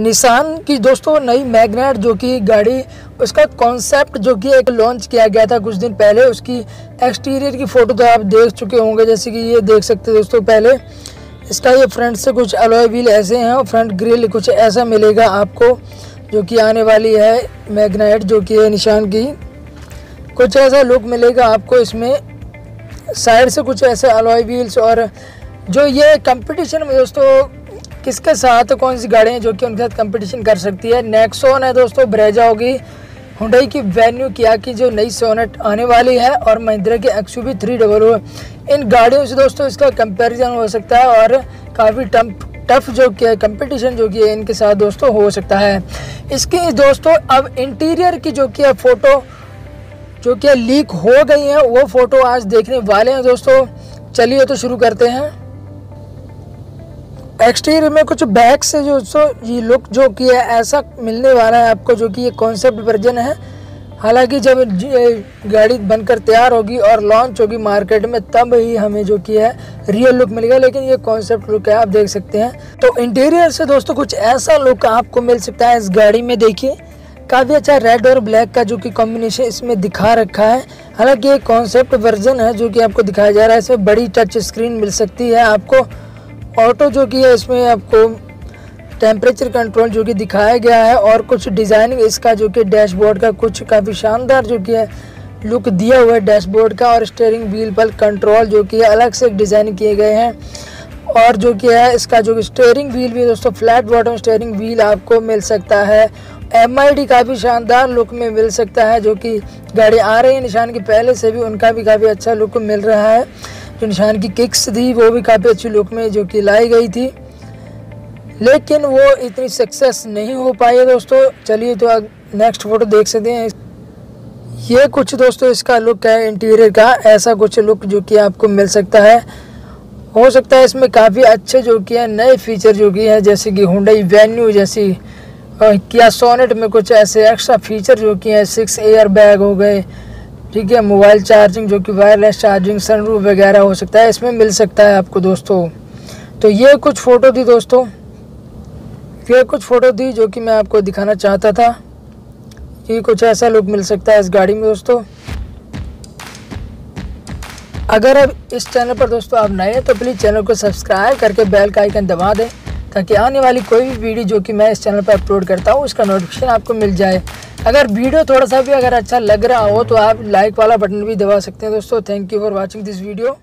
निशान की दोस्तों नई मैग्नेट जो कि गाड़ी, उसका कॉन्सेप्ट जो कि एक लॉन्च किया गया था कुछ दिन पहले, उसकी एक्सटीरियर की फ़ोटो तो आप देख चुके होंगे, जैसे कि ये देख सकते हैं दोस्तों पहले। इसका ये फ्रंट से कुछ अलॉय व्हील ऐसे हैं और फ्रंट ग्रिल कुछ ऐसा मिलेगा आपको, जो कि आने वाली है मैग्नेट जो कि है निशान की। कुछ ऐसा लुक मिलेगा आपको इसमें। साइड से कुछ ऐसे अलॉय व्हील्स और जो ये कंपटीशन में दोस्तों किसके साथ कौन सी गाड़ियाँ जो कि उनके साथ कंपटीशन कर सकती है? नेक्सोन है दोस्तों ब्रेजा होगी। हुडई की वेन्यू किया की जो नई सोनेट आने वाली है और महिंद्रा की X U V three double इन गाड़ियों से दोस्तों इसका कंपैरिजन हो सकता है और काफ़ी टफ टफ जो कि कंपटीशन जो कि है, इनके साथ दोस्तों हो सकता है। इसकी दोस्तों, अब इंटीरियर की जो कि है फ़ोटो जो कि लीक हो गई है, वो फ़ोटो आज देखने वाले हैं दोस्तों। चलिए तो शुरू करते हैं। एक्सटीरियर में कुछ बैक से जो सो ये लुक जो कि है, ऐसा मिलने वाला है आपको जो कि ये कॉन्सेप्ट वर्जन है। हालाँकि जब गाड़ी बनकर तैयार होगी और लॉन्च होगी मार्केट में, तब ही हमें जो कि है रियल लुक मिलेगा, लेकिन ये कॉन्सेप्ट लुक है, आप देख सकते हैं। तो इंटीरियर से दोस्तों कुछ ऐसा लुक आपको मिल सकता है इस गाड़ी में, देखिए। काफ़ी अच्छा रेड और ब्लैक का जो कि कॉम्बिनेशन इसमें दिखा रखा है। हालाँकि ये कॉन्सेप्ट वर्जन है जो कि आपको दिखाया जा रहा है, इसमें बड़ी टच स्क्रीन मिल सकती है आपको। ऑटो जो कि है, इसमें आपको टेम्परेचर कंट्रोल जो कि दिखाया गया है और कुछ डिज़ाइनिंग इसका जो कि डैशबोर्ड का कुछ काफ़ी शानदार जो कि है लुक दिया हुआ है डैशबोर्ड का और स्टेयरिंग व्हील पर कंट्रोल जो कि अलग से डिज़ाइन किए गए हैं। और जो कि है, इसका जो स्टेयरिंग व्हील भी दोस्तों फ्लैट बॉटम स्टेयरिंग व्हील आपको मिल सकता है। एमआईडी काफ़ी शानदार लुक में मिल सकता है, जो कि गाड़ी आ रही है निशान के पहले से भी, उनका भी काफ़ी अच्छा लुक मिल रहा है। जो निशान की किक्स थी वो भी काफ़ी अच्छी लुक में जो कि लाई गई थी। लेकिन वो इतनी सक्सेस नहीं हो पाई है दोस्तों। चलिए तो अब नेक्स्ट फ़ोटो देख सकते हैं। ये कुछ दोस्तों इसका लुक है इंटीरियर का। ऐसा कुछ लुक जो कि आपको मिल सकता है। हो सकता है इसमें काफ़ी अच्छे जो कि हैं, नए फीचर जो कि हैं, जैसे कि हुडई वेन्यू जैसी किया सोनेट में कुछ ऐसे एक्स्ट्रा फीचर जो कि हैं सिक्स एयर बैग हो गए। ठीक है मोबाइल चार्जिंग जो कि वायरलेस चार्जिंग सनरूफ वगैरह हो सकता है, इसमें मिल सकता है आपको दोस्तों। तो ये कुछ फ़ोटो थी दोस्तों। ये कुछ फ़ोटो थी जो कि मैं आपको दिखाना चाहता था। कि कुछ ऐसा लुक मिल सकता है इस गाड़ी में दोस्तों। अगर अब इस चैनल पर दोस्तों आप नए हैं तो प्लीज़ चैनल को सब्सक्राइब करके बेल का आइकन दबा दें। ताकि आने वाली कोई भी वीडियो जो कि मैं इस चैनल पर अपलोड करता हूँ, उसका नोटिफिकेशन आपको मिल जाए। अगर वीडियो थोड़ा सा भी अगर अच्छा लग रहा हो तो आप लाइक वाला बटन भी दबा सकते हैं। दोस्तों thank you for watching this video